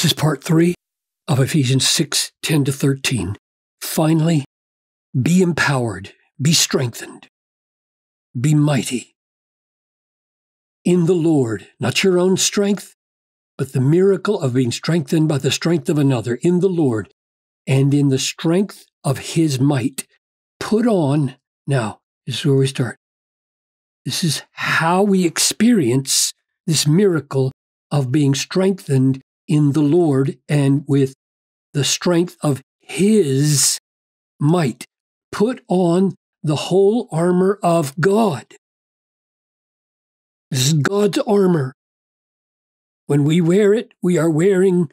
This is part three of Ephesians 6 10 to 13. Finally, be empowered, be strengthened, be mighty in the Lord, not your own strength, but the miracle of being strengthened by the strength of another in the Lord and in the strength of his might. Put on, now, this is where we start. This is how we experience this miracle of being strengthened in the Lord and with the strength of his might. Put on the whole armor of God. This is God's armor. When we wear it, we are wearing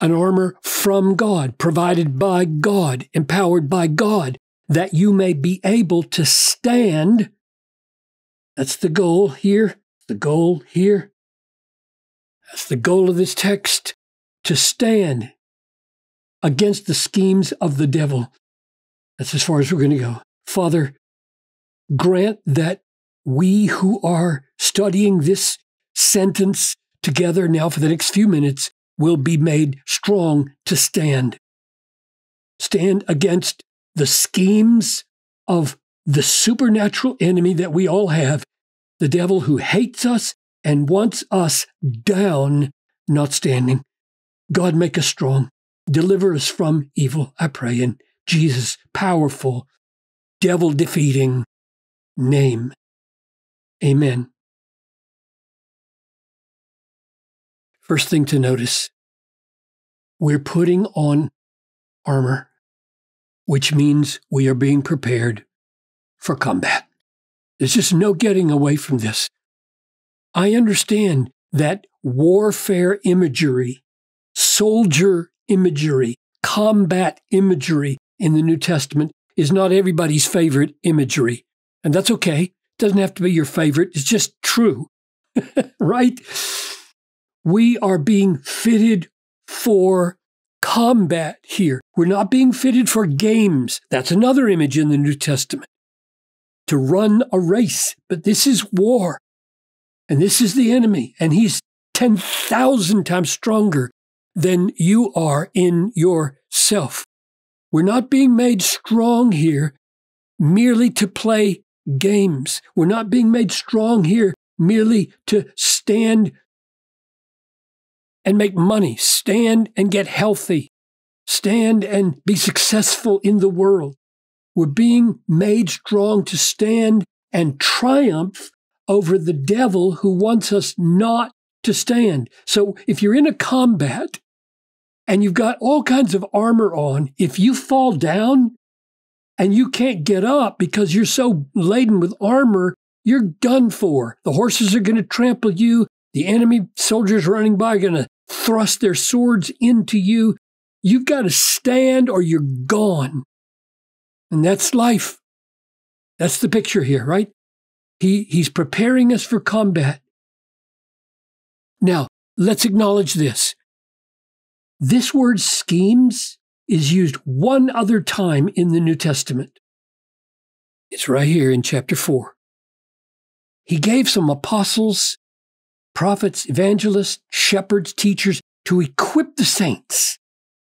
an armor from God, provided by God, empowered by God, that you may be able to stand. That's the goal here, the goal here. That's the goal of this text to stand against the schemes of the devil. That's as far as we're going to go. Father, grant that we who are studying this sentence together now for the next few minutes will be made strong to stand. Stand against the schemes of the supernatural enemy that we all have, the devil who hates us and wants us down, not standing. God, make us strong. Deliver us from evil, I pray, in Jesus' powerful, devil defeating name. Amen. First thing to notice we're putting on armor, which means we are being prepared for combat. There's just no getting away from this. I understand that warfare imagery, soldier imagery, combat imagery in the New Testament is not everybody's favorite imagery. And that's okay. It doesn't have to be your favorite, it's just true, right? We are being fitted for combat here. We're not being fitted for games. That's another image in the New Testament. To run a race, but this is war. And this is the enemy, and he's 10,000 times stronger than you are in yourself. We're not being made strong here merely to play games. We're not being made strong here merely to stand and make money, stand and get healthy, stand and be successful in the world. We're being made strong to stand and triumph over the devil who wants us not to stand. So if you're in a combat and you've got all kinds of armor on, if you fall down and you can't get up because you're so laden with armor, you're done for. The horses are going to trample you. The enemy soldiers running by are going to thrust their swords into you. You've got to stand or you're gone. And that's life. That's the picture here, right? He, he's preparing us for combat. Now, let's acknowledge this. This word schemes is used one other time in the New Testament. It's right here in chapter 4. He gave some apostles prophets, evangelists, shepherds, teachers to equip the saints.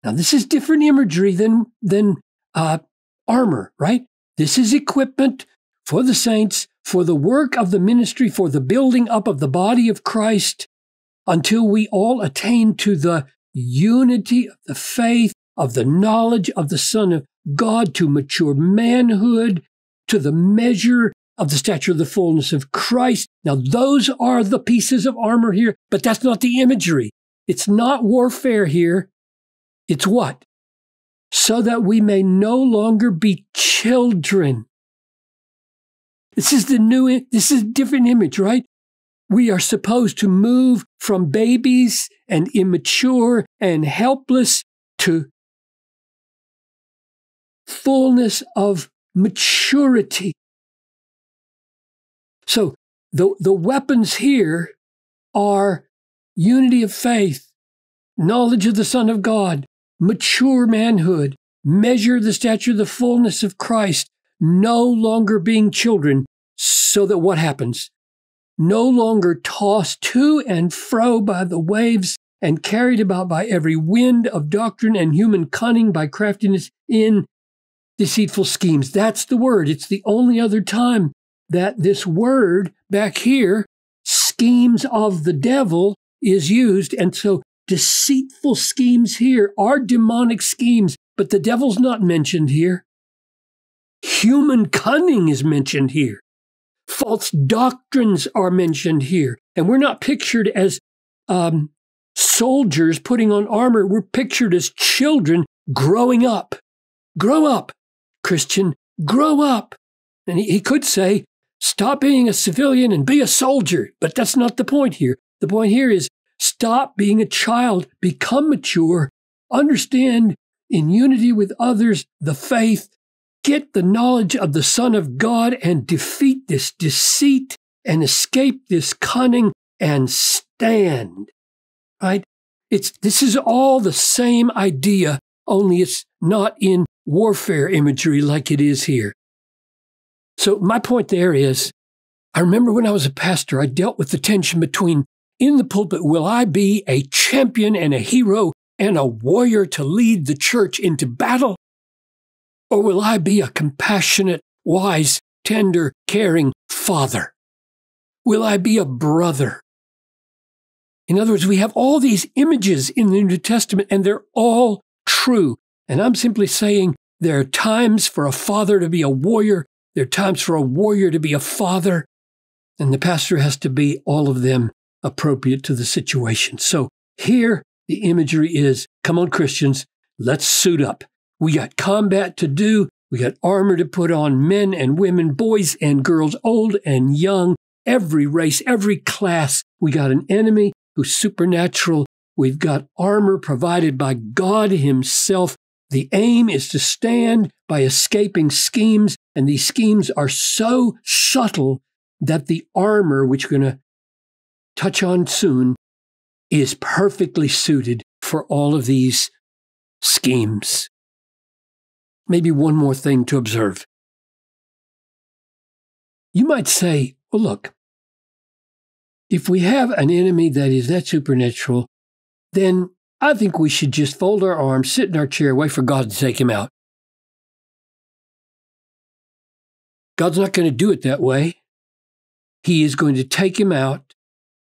Now, this is different imagery than, than uh, armor, right? This is equipment for the saints, for the work of the ministry, for the building up of the body of Christ, until we all attain to the unity of the faith, of the knowledge of the Son of God, to mature manhood, to the measure of the stature of the fullness of Christ. Now, those are the pieces of armor here, but that's not the imagery. It's not warfare here. It's what? So that we may no longer be children. This is the new, this is a different image, right? We are supposed to move from babies and immature and helpless to fullness of maturity. So the, the weapons here are unity of faith, knowledge of the Son of God, mature manhood, measure the stature of the fullness of Christ, no longer being children, so that what happens? No longer tossed to and fro by the waves and carried about by every wind of doctrine and human cunning by craftiness in deceitful schemes. That's the word. It's the only other time that this word back here, schemes of the devil, is used. And so deceitful schemes here are demonic schemes, but the devil's not mentioned here. Human cunning is mentioned here. False doctrines are mentioned here. And we're not pictured as um, soldiers putting on armor. We're pictured as children growing up. Grow up, Christian, grow up. And he, he could say, stop being a civilian and be a soldier. But that's not the point here. The point here is stop being a child, become mature, understand in unity with others the faith, get the knowledge of the Son of God and defeat this deceit and escape this cunning and stand. Right? It's, this is all the same idea, only it's not in warfare imagery like it is here. So my point there is, I remember when I was a pastor, I dealt with the tension between in the pulpit, will I be a champion and a hero and a warrior to lead the church into battle? Or will I be a compassionate, wise, tender, caring father? Will I be a brother? In other words, we have all these images in the New Testament and they're all true. And I'm simply saying there are times for a father to be a warrior. There are times for a warrior to be a father. And the pastor has to be all of them appropriate to the situation. So here the imagery is come on, Christians, let's suit up. We got combat to do. We got armor to put on men and women, boys and girls, old and young, every race, every class. We got an enemy who's supernatural. We've got armor provided by God Himself. The aim is to stand by escaping schemes, and these schemes are so subtle that the armor, which we're going to touch on soon, is perfectly suited for all of these schemes maybe one more thing to observe. You might say, well, look, if we have an enemy that is that supernatural, then I think we should just fold our arms, sit in our chair, wait for God to take him out. God's not going to do it that way. He is going to take him out,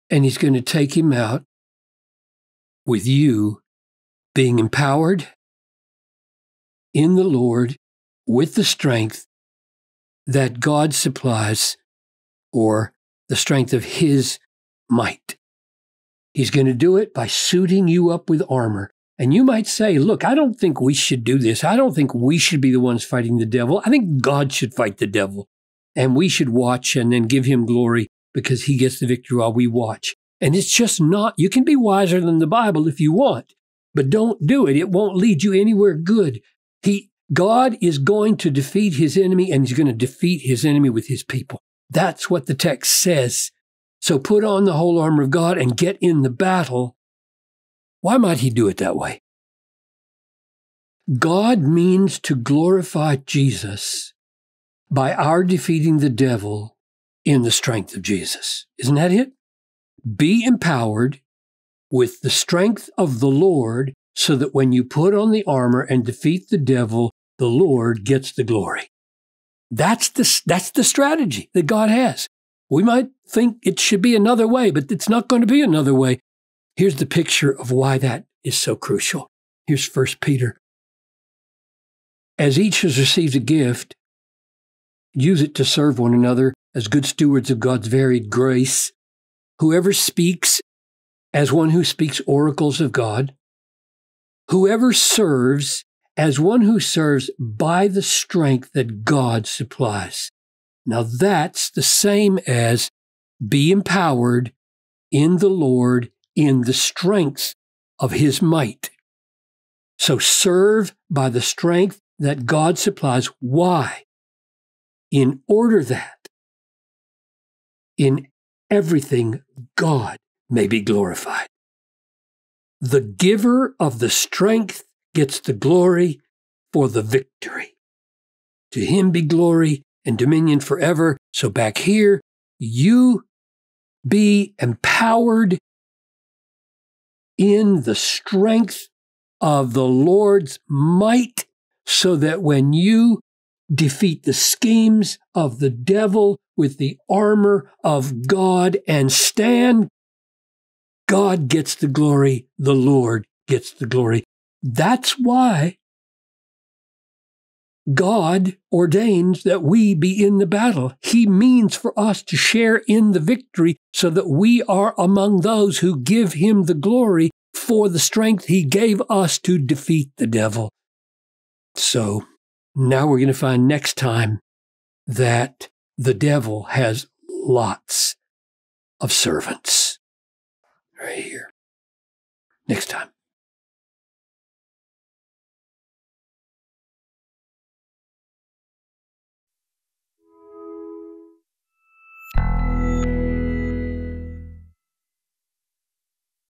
and he's going to take him out with you being empowered in the Lord with the strength that God supplies or the strength of His might. He's going to do it by suiting you up with armor. And you might say, look, I don't think we should do this. I don't think we should be the ones fighting the devil. I think God should fight the devil. And we should watch and then give him glory because he gets the victory while we watch. And it's just not, you can be wiser than the Bible if you want, but don't do it. It won't lead you anywhere good. He, God is going to defeat his enemy and he's going to defeat his enemy with his people. That's what the text says. So put on the whole armor of God and get in the battle. Why might he do it that way? God means to glorify Jesus by our defeating the devil in the strength of Jesus. Isn't that it? Be empowered with the strength of the Lord so that when you put on the armor and defeat the devil, the Lord gets the glory. That's the, that's the strategy that God has. We might think it should be another way, but it's not going to be another way. Here's the picture of why that is so crucial. Here's First Peter. As each has received a gift, use it to serve one another as good stewards of God's varied grace. Whoever speaks as one who speaks oracles of God, Whoever serves as one who serves by the strength that God supplies. Now that's the same as be empowered in the Lord in the strength of his might. So serve by the strength that God supplies. Why? In order that in everything God may be glorified. The giver of the strength gets the glory for the victory. To him be glory and dominion forever. So back here, you be empowered in the strength of the Lord's might so that when you defeat the schemes of the devil with the armor of God and stand, God gets the glory, the Lord gets the glory. That's why God ordains that we be in the battle. He means for us to share in the victory so that we are among those who give him the glory for the strength he gave us to defeat the devil. So now we're going to find next time that the devil has lots of servants. Right here. Next time.